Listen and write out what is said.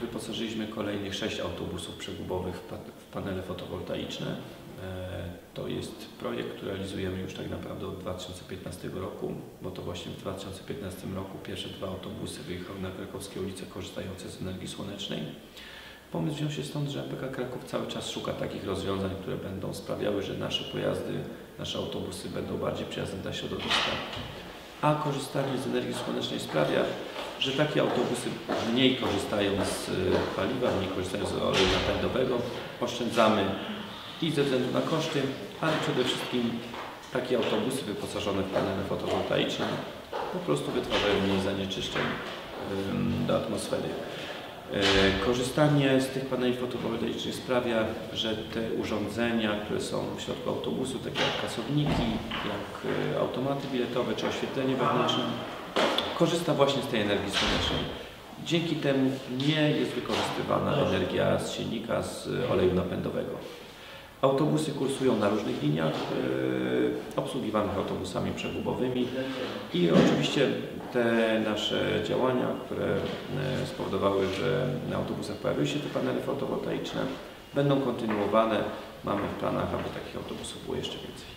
Wyposażyliśmy kolejnych sześć autobusów przegubowych w, pa- w panele fotowoltaiczne. E, To jest projekt, który realizujemy już tak naprawdę od 2015 roku, bo to właśnie w 2015 roku pierwsze dwa autobusy wyjechały na krakowskie ulice korzystające z energii słonecznej. Pomysł wziął się stąd, że MPK Kraków cały czas szuka takich rozwiązań, które będą sprawiały, że nasze pojazdy, nasze autobusy będą bardziej przyjazne dla środowiska. A korzystanie z energii słonecznej sprawia, że takie autobusy mniej korzystają z y, paliwa, mniej korzystają z oleju napędowego. Oszczędzamy i ze względu na koszty, ale przede wszystkim takie autobusy wyposażone w panele fotowoltaiczne po prostu wytwarzają mniej zanieczyszczeń do atmosfery. E, Korzystanie z tych paneli fotowoltaicznych sprawia, że te urządzenia, które są w środku autobusu, takie jak kasowniki, jak e, automaty biletowe czy oświetlenie wewnętrzne, korzysta właśnie z tej energii słonecznej. Dzięki temu nie jest wykorzystywana energia z silnika, z oleju napędowego. Autobusy kursują na różnych liniach e, obsługiwanych autobusami przegubowymi i oczywiście te nasze działania, które e, spowodowały, że na autobusach pojawiły się te panele fotowoltaiczne, będą kontynuowane. Mamy w planach, aby takich autobusów było jeszcze więcej.